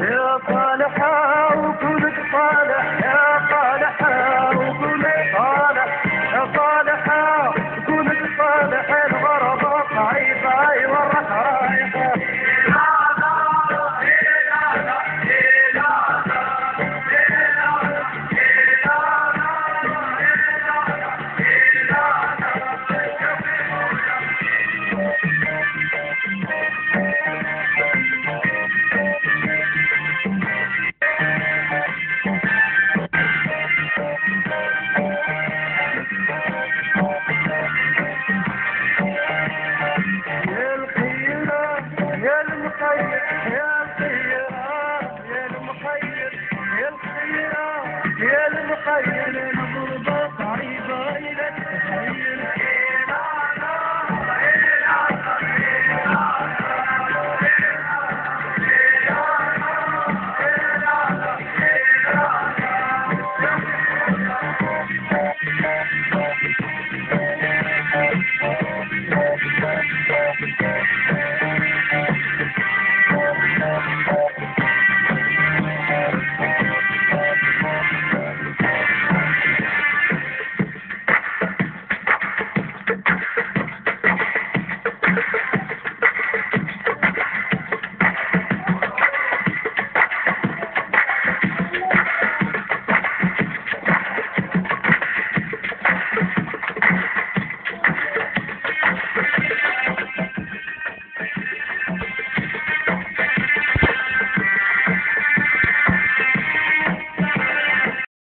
يا صالح وكلك صالح يا صالح وكلك صالح يا صالح وكلك صالح الغرض عيبان ಕೈ